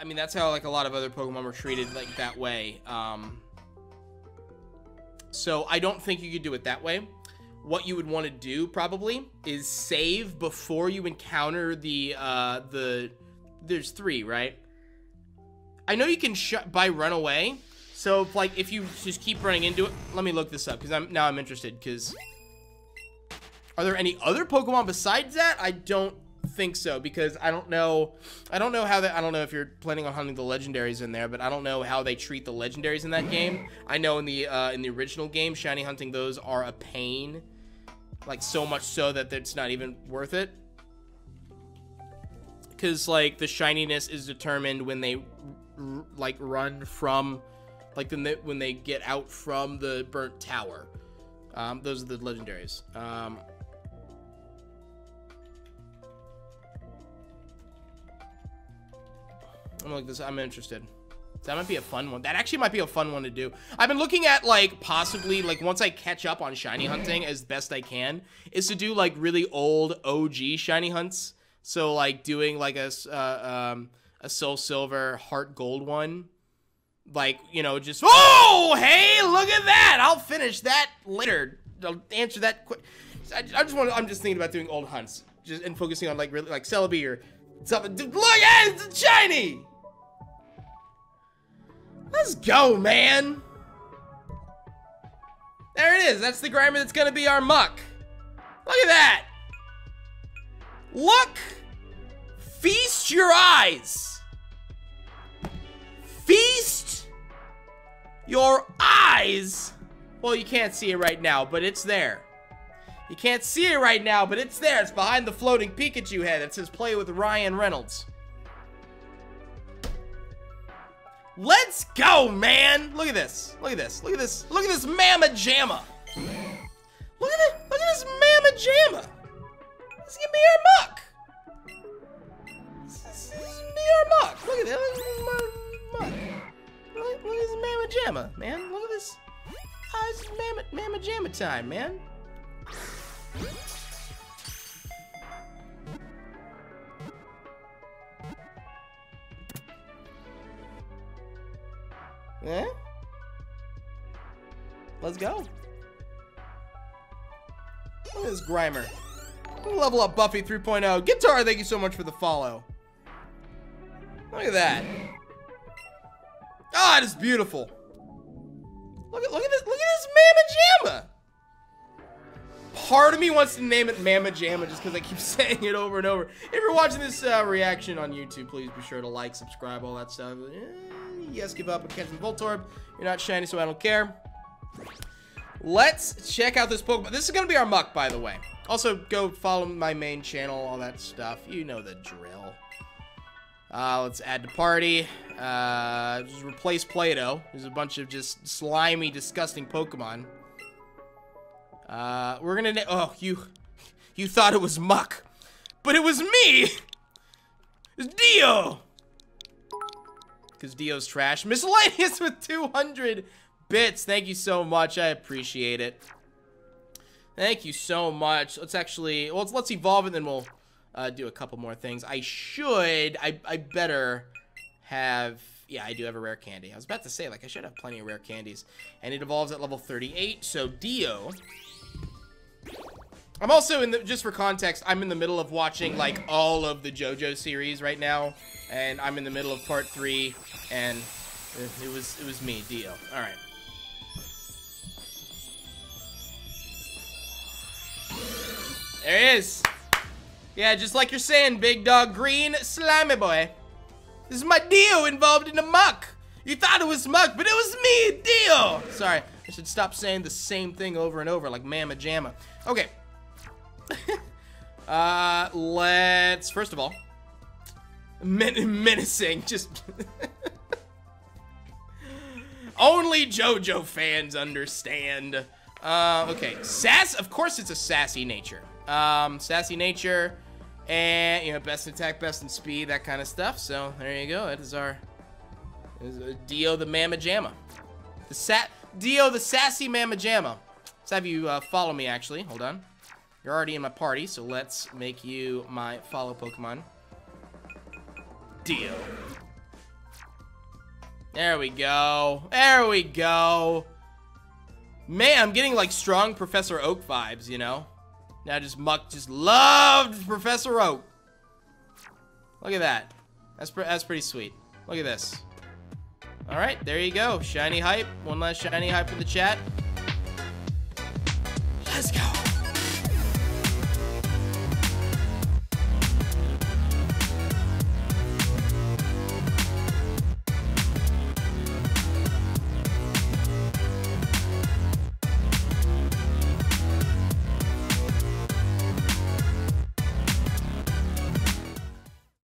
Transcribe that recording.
I mean, that's how like a lot of other Pokemon were treated like that way. Um, so I don't think you could do it that way. What you would want to do probably is save before you encounter the uh, the. There's three, right? I know you can shut by runaway. So like if you just keep running into it, let me look this up because I'm now I'm interested because are there any other Pokemon besides that? I don't think so because I don't know. I don't know how that. I don't know if you're planning on hunting the legendaries in there, but I don't know how they treat the legendaries in that game. I know in the uh, in the original game, shiny hunting those are a pain, like so much so that it's not even worth it. Because like the shininess is determined when they like run from, like when they when they get out from the burnt tower. Um, those are the legendaries. Um, I'm like this. I'm interested. That might be a fun one. That actually might be a fun one to do. I've been looking at like possibly like once I catch up on shiny hunting as best I can is to do like really old OG shiny hunts. So like doing like a uh, um, a SoulSilver HeartGold one. Like, you know, just Oh, hey, look at that. I'll finish that later. I'll answer that quick. I, I just want I'm just thinking about doing old hunts just and focusing on like really like Celebi or something. Look at it, it's shiny. Let's go, man. There it is. That's the Grimer that's going to be our Muk. Look at that. Look. Feast your eyes. Feast your eyes. Well, you can't see it right now, but it's there. You can't see it right now, but it's there. It's behind the floating Pikachu head It says play with Ryan Reynolds. Let's go, man! Look at this. Look at this. Look at this. Look at this Mamma Jamma. Look at it. Look at this Mamma Jamma. This is gonna be our Muk. This, is gonna be our Muk. Look at this Muk. Look at this Mamma Jamma, man. Look at this. Oh, this is Mamma, Mamma Jamma time, man. Eh? Let's go. Look at this Grimer. Level up Buffy 3.0. Guitar, thank you so much for the follow. Look at that. Ah, oh, it is beautiful. Look at look at this look at this Mamma Jamma. Part of me wants to name it Mamma Jamma just because I keep saying it over and over. If you're watching this uh, reaction on YouTube, please be sure to like, subscribe, all that stuff. Eh, yes, give up and catch the Voltorb. You're not shiny, so I don't care. Let's check out this Pokemon. This is going to be our Muk, by the way. Also, go follow my main channel, all that stuff. You know the drill. Uh, let's add to party. Uh, just replace Play-Doh. There's a bunch of just slimy, disgusting Pokemon. Uh, we're gonna. Oh, you, you thought it was Muk, but it was me. It's Dio. Because Dio's trash. Miscellaneous with 200 bits. Thank you so much. I appreciate it. Thank you so much. Let's actually, well, let's, let's evolve and then we'll uh, do a couple more things. I should, I, I better have, yeah, I do have a rare candy. I was about to say, like, I should have plenty of rare candies. And it evolves at level 38, so Dio. I'm also in the, just for context, I'm in the middle of watching, like, all of the JoJo series right now. And I'm in the middle of part three, and it was, it was me, Dio. All right. There he is. Yeah, just like you're saying, big dog green slimy boy. This is my Dio involved in the Muk. You thought it was Muk, but it was me, Dio. Sorry, I should stop saying the same thing over and over like Mamma Jamma. Okay. uh, let's, first of all, men menacing, just... Only JoJo fans understand. Uh, okay, sass, of course it's a sassy nature. Um, sassy nature, and, you know, best in attack, best in speed, that kind of stuff. So, there you go. That is our is Dio the Mamma Jamma. The sat Dio the sassy Mamma Jamma. Let's have you uh, follow me, actually. Hold on. You're already in my party, so let's make you my follow Pokemon. Dio. There we go. There we go. Man, I'm getting like strong Professor Oak vibes, you know? Now just Muk just loved Professor Oak. Look at that. That's, pre that's pretty sweet. Look at this. All right, there you go. Shiny hype. One last shiny hype for the chat. Let's go.